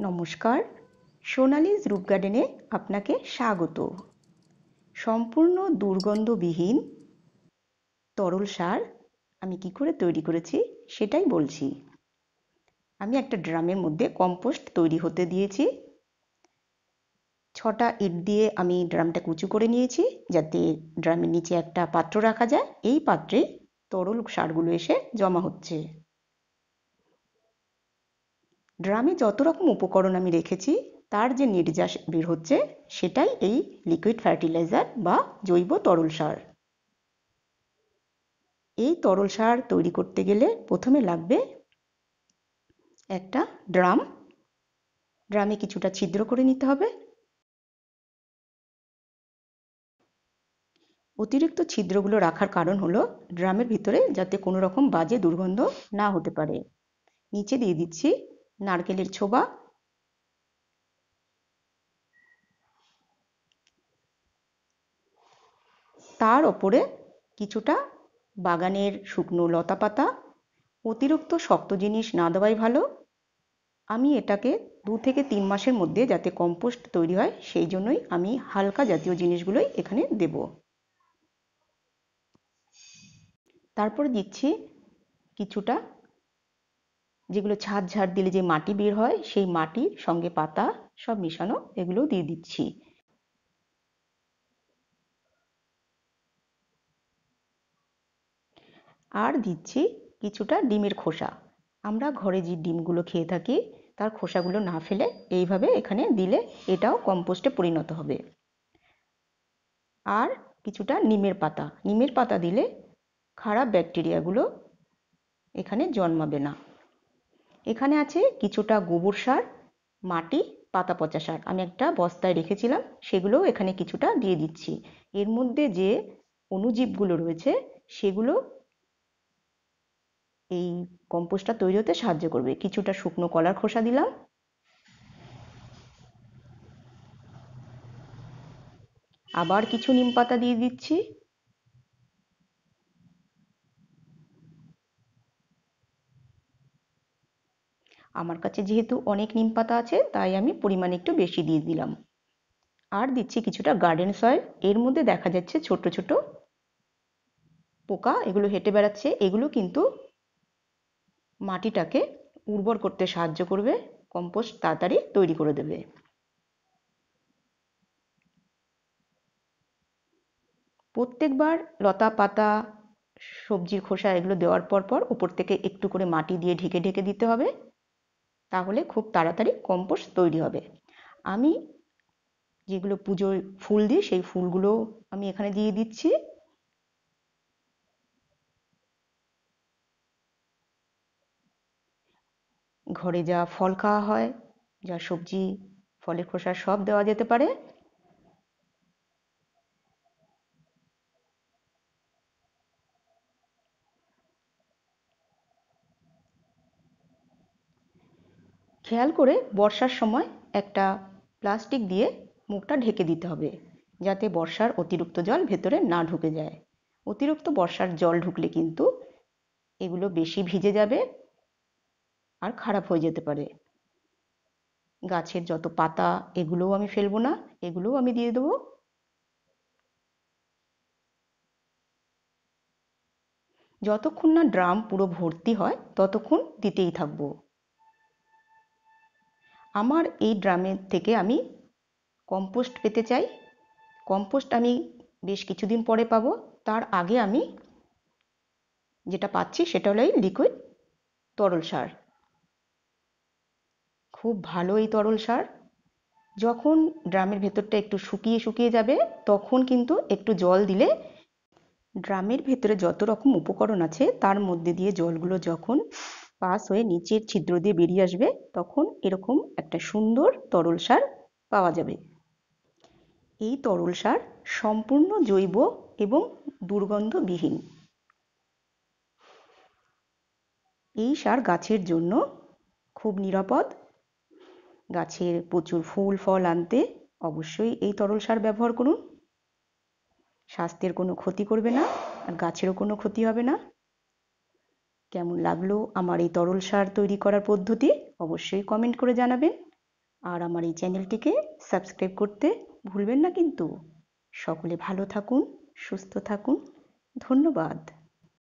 নমস্কার। সোনালিজ রূপ গার্ডেনে আপনাকে স্বাগত। সম্পূর্ণ দুর্গন্ধবিহীন তরল সার আমি কি করে তৈরি করেছি সেটাই বলছি। আমি একটা ড্রামের মধ্যে কম্পোস্ট তৈরি হতে দিয়েছি। ছটা ইট দিয়ে আমি ড্রামটা উঁচু করে নিয়েছি যাতে ড্রামের নিচে একটা পাত্র রাখা যায়। এই পাত্রে তরল সারগুলো এসে জমা হচ্ছে। ড্রামে যত রকম উপকরণ আমি রেখেছি, তার যে নির্যাস বের হচ্ছে, সেটাই এই লিকুইড ফার্টিলাইজার বা জৈব তরল সার। এই তরল সার তৈরি করতে গেলে প্রথমে লাগবে একটা ড্রাম। ড্রামে কিছুটা ছিদ্র করে নিতে হবে। অতিরিক্ত ছিদ্রগুলো রাখার কারণ হলো ড্রামের ভিতরে যাতে কোনো রকম বাজে দুর্গন্ধ না হতে পারে। নিচে দিয়ে দিচ্ছি নারকেলের ছোবা। তার ওপরে কিছুটা বাগানের শুকনো লতা পাতা, অতিরিক্ত শক্ত জিনিস না দেওয়াই ভালো। আমি এটাকে দু থেকে তিন মাসের মধ্যে যাতে কম্পোস্ট তৈরি হয়, সেই জন্যই আমি হালকা জাতীয় জিনিসগুলোই এখানে দেব। তারপরে দিচ্ছি কিছুটা যেগুলো ছাদ ঝাড় দিলে যে মাটি বের হয়, সেই মাটির সঙ্গে পাতা সব মিশানো এগুলো দিয়ে দিচ্ছি। আর দিচ্ছি কিছুটা ডিমের খোসা। আমরা ঘরে যে ডিমগুলো খেয়ে থাকি, তার খোসাগুলো না ফেলে এইভাবে এখানে দিলে এটাও কম্পোস্টে পরিণত হবে। আর কিছুটা নিমের পাতা। নিমের পাতা দিলে খারাপ ব্যাকটেরিয়াগুলো এখানে জন্মাবে না। এখানে আছে কিছুটা গোবর সার, মাটি, পাতা পচা সার। আমি একটা বস্তায় রেখেছিলাম, সেগুলোও এখানে কিছুটা দিয়ে দিচ্ছি। এর মধ্যে যে অণুজীবগুলো রয়েছে, সেগুলো এই কম্পোস্টটা তৈরি হতে সাহায্য করবে। কিছুটা শুকনো কলার খোসা দিলাম। আবার কিছু নিম পাতা দিয়ে দিচ্ছি। আমার কাছে যেহেতু অনেক নিম পাতা আছে, তাই আমি পরিমাণ একটু বেশি দিয়ে দিলাম। আর দিচ্ছি কিছুটা গার্ডেন সয়েল এর মধ্যে দেখা যাচ্ছে ছোট ছোট পোকা, এগুলো হেঁটে বেড়াচ্ছে, এগুলো কিন্তু মাটিটাকে উর্বর করতে সাহায্য করবে কম্পোস্ট তাড়াতাড়ি তৈরি করে দেবে। প্রত্যেকবার লতা পাতা, সবজির খোসা এগুলো দেওয়ার পর পর উপর থেকে একটু করে মাটি দিয়ে ঢেকে ঢেকে দিতে হবে। তাহলে খুব তাড়াতাড়ি কম্পোস্ট তৈরি হবে। আমি যেগুলো পুজোর ফুল দিই সেই ফুলগুলো আমি এখানে দিয়ে দিচ্ছি। ঘরে যা ফল খাওয়া হয়, যা সবজি, ফলের খোসা সব দেওয়া যেতে পারে। খেয়াল করে বর্ষার সময় একটা প্লাস্টিক দিয়ে মুখটা ঢেকে দিতে হবে, যাতে বর্ষার অতিরিক্ত জল ভেতরে না ঢুকে যায়। অতিরিক্ত বর্ষার জল ঢুকলে কিন্তু এগুলো বেশি ভিজে যাবে আর খারাপ হয়ে যেতে পারে। গাছের যত পাতা, এগুলোও আমি ফেলব না, এগুলোও আমি দিয়ে দেবো। যতক্ষণ না ড্রাম পুরো ভর্তি হয়, ততক্ষণ দিতেই থাকব। আমার এই ড্রামের থেকে আমি কম্পোস্ট পেতে চাই। কম্পোস্ট আমি বেশ কিছুদিন পরে পাবো। তার আগে আমি যেটা পাচ্ছি সেটা হলো এই লিকুইড তরল সার। খুব ভালো এই তরল সার। যখন ড্রামের ভেতরটা একটু শুকিয়ে শুকিয়ে যাবে, তখন কিন্তু একটু জল দিলে ড্রামের ভেতরে যত রকম উপকরণ আছে, তার মধ্যে দিয়ে জলগুলো যখন পাস হয়ে নিচের ছিদ্র দিয়ে বেরিয়ে আসবে, তখন এরকম একটা সুন্দর তরল সার পাওয়া যাবে। এই তরল সার সম্পূর্ণ জৈব এবং দুর্গন্ধবিহীন। এই সার গাছের জন্য খুব নিরাপদ। গাছের প্রচুর ফুল, ফল আনতে অবশ্যই এই তরল সার ব্যবহার করুন। স্বাস্থ্যের কোনো ক্ষতি করবে না আর গাছেরও কোনো ক্ষতি হবে না। কেমন লাগল আমার এই তরল সার তৈরি করার পদ্ধতি অবশ্যই কমেন্ট করে জানাবেন। আর আমার এই চ্যানেলটিকে সাবস্ক্রাইব করতে ভুলবেন না কিন্তু। সকলে ভালো থাকুন, সুস্থ থাকুন। ধন্যবাদ।